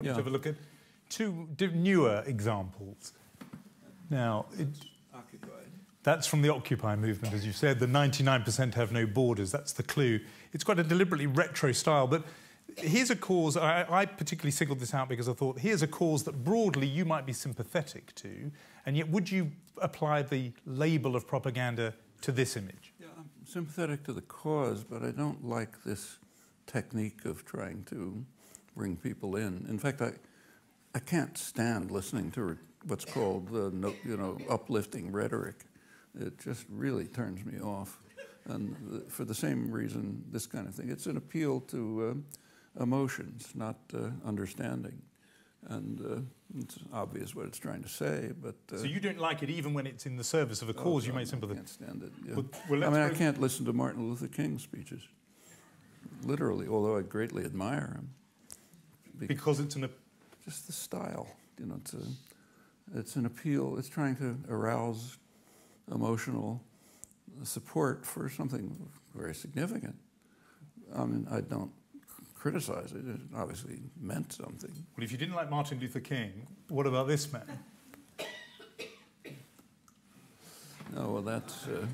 Yeah. have a look at two newer examples. Now, it, that's from the Occupy movement, as you said. The 99% have no borders. That's the clue. It's quite a deliberately retro style, but here's a cause. I, I particularly singled this out because I thought here's a cause that broadly you might be sympathetic to, and yet would you apply the label of propaganda to this image? Yeah, I'm sympathetic to the cause, but I don't like this technique of trying to bring people in. In fact, I, I can't stand listening to what's called the no, you know uplifting rhetoric. It just really turns me off, and the, for the same reason, this kind of thing. It's an appeal to uh, emotions, not uh, understanding, and uh, it's obvious what it's trying to say. But uh, So you don't like it even when it's in the service of a cause you Oh, may I sympathise. can't stand it. yeah. Well- well, I mean, I can't listen to Martin Luther King speeches, literally, although I greatly admire him. Be- Because it's an. just the style, you know, it's, a, it's an appeal. It's trying to arouse emotional support for something very significant. I mean, I don't criticize it. It obviously meant something. Well, if you didn't like Martin Luther King, what about this man? No, well, that's uh,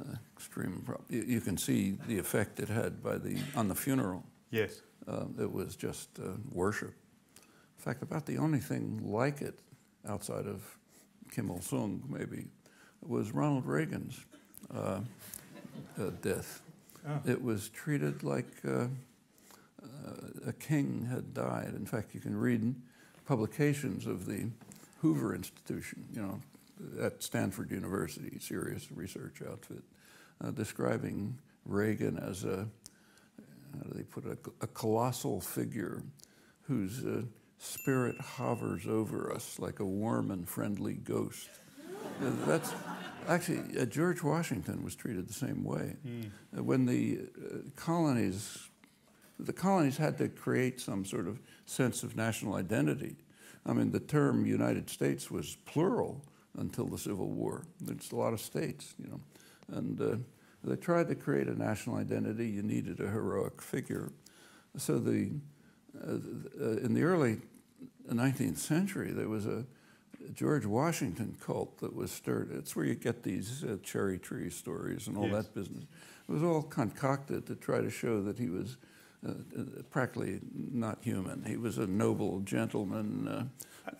uh, extreme. You, you can see the effect it had by the on the funeral. Yes. Uh, it was just uh, worship. In fact, about the only thing like it outside of Kim Il Sung, maybe, was Ronald Reagan's uh, uh, death. Oh. It was treated like uh, uh, a king had died. In fact, you can read publications of the Hoover Institution, you know, at Stanford University, serious research outfit, uh, describing Reagan as a how do they put a, a colossal figure whose uh, spirit hovers over us like a warm and friendly ghost. That's actually uh, George Washington was treated the same way. Uh, when the uh, colonies, the colonies had to create some sort of sense of national identity. I mean, the term United States was plural until the Civil War. There's a lot of states, you know, and uh, they tried to create a national identity. You needed a heroic figure. So the uh, uh, in the early 19th century, there was a George Washington cult that was stirred. It's where you get these uh, cherry tree stories and all Yes. that business. It was all concocted to try to show that he was uh, uh, practically not human. He was a noble gentleman. Uh,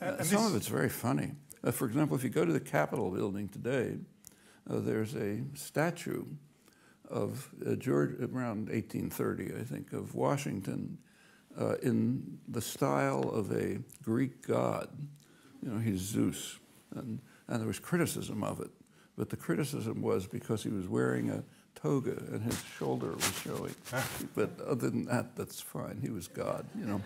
and some of it's very funny. Uh, for example, if you go to the Capitol building today, uh, there's a statue of uh, George around 1830, I think, of Washington uh, in the style of a Greek god. You know, he's Zeus, and and there was criticism of it, but the criticism was because he was wearing a toga and his shoulder was showing. but other than that, that's fine. He was God, you know.